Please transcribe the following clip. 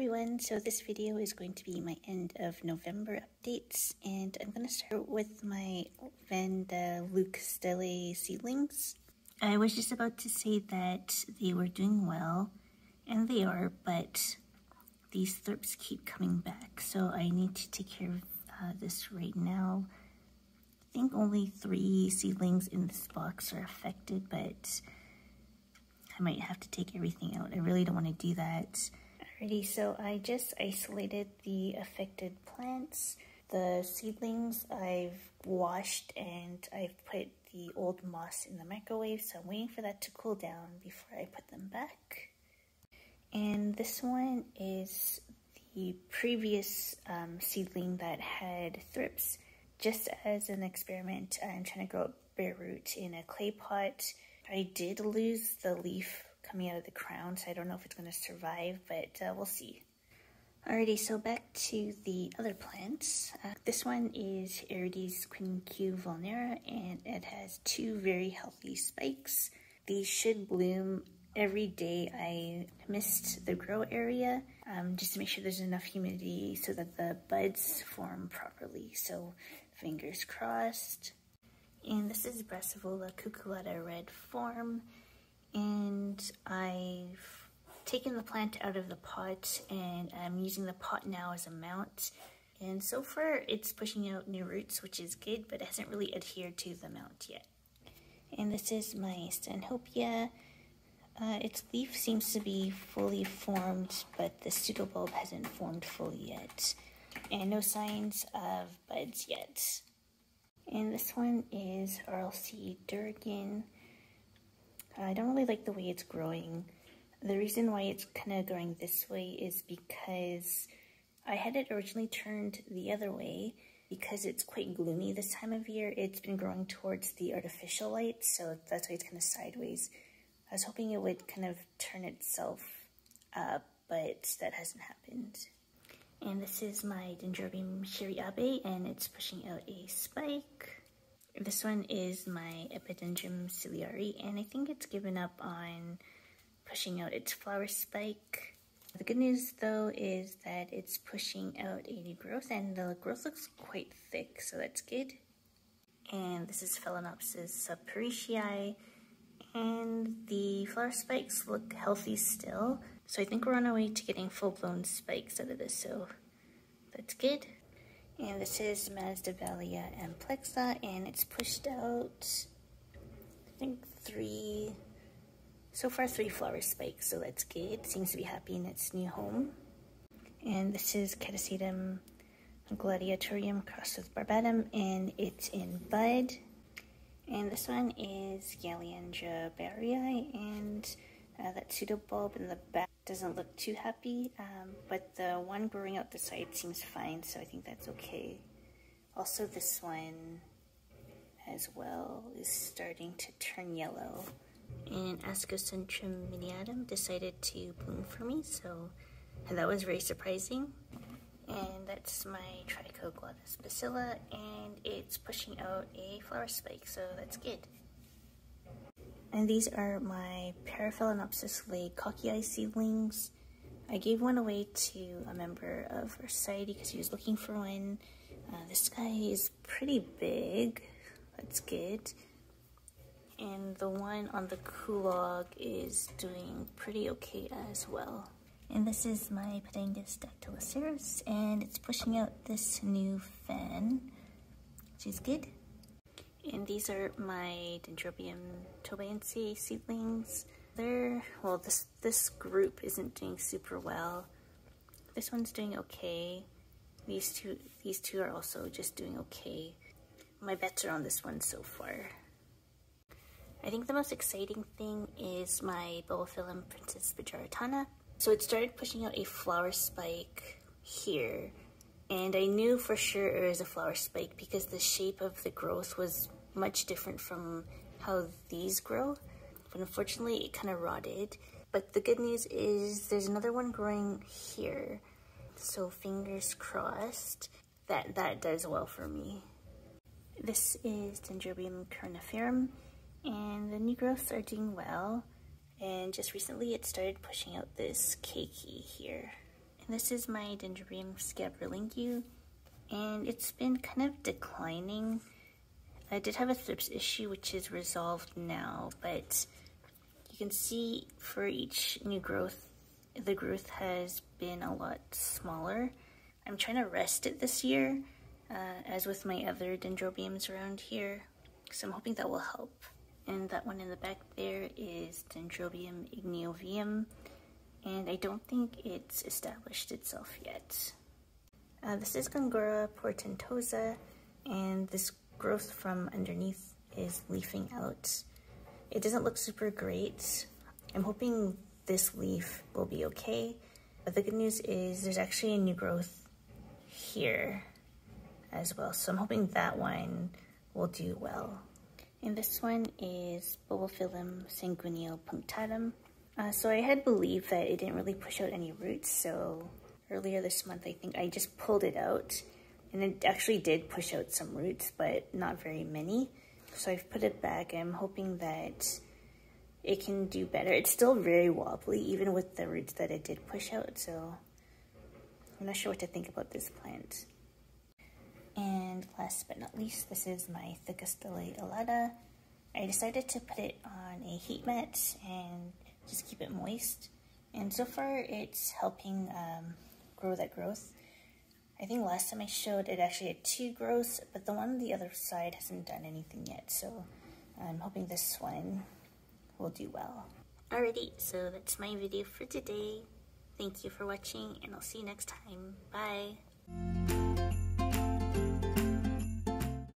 everyone, so this video is going to be my end of November updates and I'm going to start with my Vanda leucostele seedlings. I was just about to say that they were doing well, and they are, but these thrips keep coming back, so I need to take care of uh, this right now. I think only three seedlings in this box are affected, but I might have to take everything out. I really don't want to do that. Alrighty, so I just isolated the affected plants. The seedlings I've washed and I've put the old moss in the microwave, so I'm waiting for that to cool down before I put them back. And this one is the previous um, seedling that had thrips. Just as an experiment, I'm trying to grow bare root in a clay pot. I did lose the leaf coming out of the crown, so I don't know if it's going to survive, but uh, we'll see. Alrighty, so back to the other plants. Uh, this one is Aerides quinquevulnera, and it has two very healthy spikes. These should bloom every day. I mist the grow area um, just to make sure there's enough humidity so that the buds form properly. So fingers crossed. And this is Brassavola cucullata red form and I've taken the plant out of the pot and I'm using the pot now as a mount. And so far it's pushing out new roots, which is good, but it hasn't really adhered to the mount yet. And this is my Stanhopea. Uh, its leaf seems to be fully formed, but the pseudobulb hasn't formed fully yet. And no signs of buds yet. And this one is RLC Durigan. I don't really like the way it's growing. The reason why it's kind of growing this way is because I had it originally turned the other way because it's quite gloomy this time of year. It's been growing towards the artificial light, so that's why it's kind of sideways. I was hoping it would kind of turn itself up, but that hasn't happened. And this is my Dendrobium Sherry Abe, and it's pushing out a spike. This one is my Epidendrum ciliare, and I think it's given up on pushing out its flower spike. The good news though is that it's pushing out a new growth, and the growth looks quite thick, so that's good. And this is Phalaenopsis subparishii, and the flower spikes look healthy still. So I think we're on our way to getting full-blown spikes out of this, so that's good. And this is Masdevallia amplexa, and it's pushed out, I think, three, so far three flower spikes, so that's good. Seems to be happy in its new home. And this is Catasetum gladiatorium crossed with barbatum, and it's in bud. And this one is Galeandra baueri, and uh, that pseudobulb in the back doesn't look too happy, um, but the one growing out the side seems fine, so I think that's okay. Also, this one as well is starting to turn yellow. And Ascocentrum miniatum decided to bloom for me, so that was very surprising. And that's my Trichoglottis pusilla, and it's pushing out a flower spike, so that's good. And these are my Paraphalaenopsis leigh seedlings. I gave one away to a member of our society because he was looking for one. Uh, this guy is pretty big. That's good. And the one on the cork log is doing pretty okay as well. And this is my Podangis dactyloceras, and it's pushing out this new fan, which is good. And these are my Dendrobium tobaense seedlings. They're, well, this, this group isn't doing super well. This one's doing okay. These two, these two are also just doing okay. My bets are on this one so far. I think the most exciting thing is my Bulbophyllum Princess Bejaratana. So it started pushing out a flower spike here and I knew for sure it was a flower spike because the shape of the growth was much different from how these grow. But unfortunately, it kind of rotted. But the good news is there's another one growing here. So fingers crossed that that does well for me. This is Dendrobium carniferum, and the new growths are doing well. And just recently it started pushing out this keiki here. And this is my Dendrobium scabrilingue, and it's been kind of declining. I did have a thrips issue, which is resolved now, but you can see for each new growth, the growth has been a lot smaller. I'm trying to rest it this year, uh, as with my other dendrobiums around here, so I'm hoping that will help. And that one in the back there is Dendrobium igneoniveum, and I don't think it's established itself yet. Uh, this is Gongora portentosa, and this growth from underneath is leafing out. It doesn't look super great. I'm hoping this leaf will be okay, but the good news is there's actually a new growth here as well, so I'm hoping that one will do well. And this one is Bulbophyllum sanguineopunctatum. Uh, so I had believed that it didn't really push out any roots, so earlier this month I think I just pulled it out and it actually did push out some roots, but not very many. So I've put it back I'm hoping that it can do better. It's still very wobbly, even with the roots that it did push out, so I'm not sure what to think about this plant. And last but not least, this is my Thecostele alata. I decided to put it on a heat mat and just keep it moist. And so far, it's helping um, grow that growth. I think last time I showed it actually had two growths, but the one on the other side hasn't done anything yet. So I'm hoping this one will do well. Alrighty, so that's my video for today. Thank you for watching, and I'll see you next time. Bye.